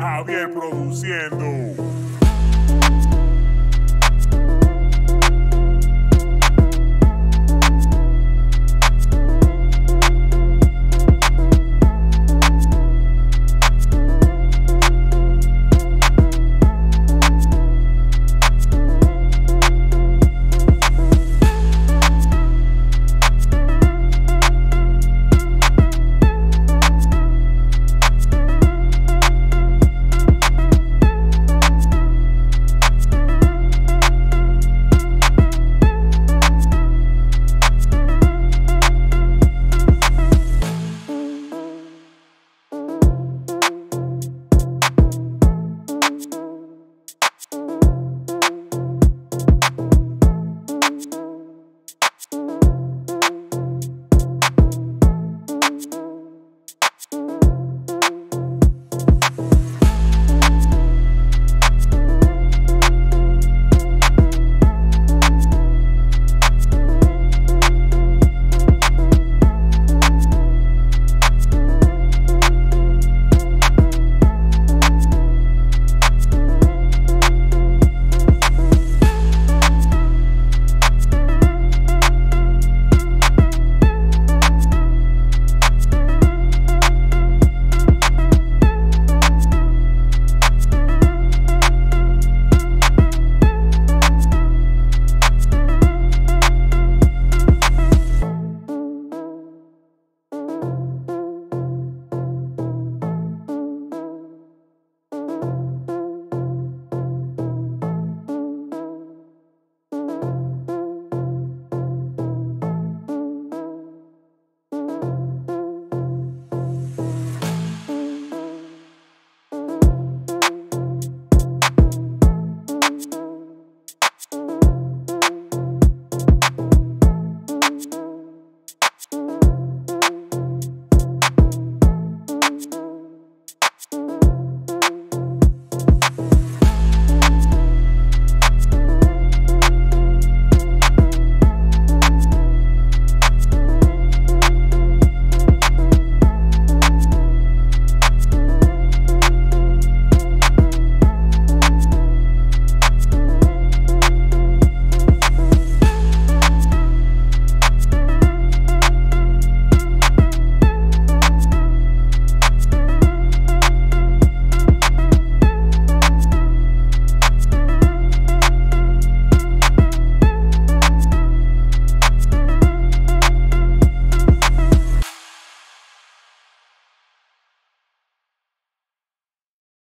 Javier produciendo.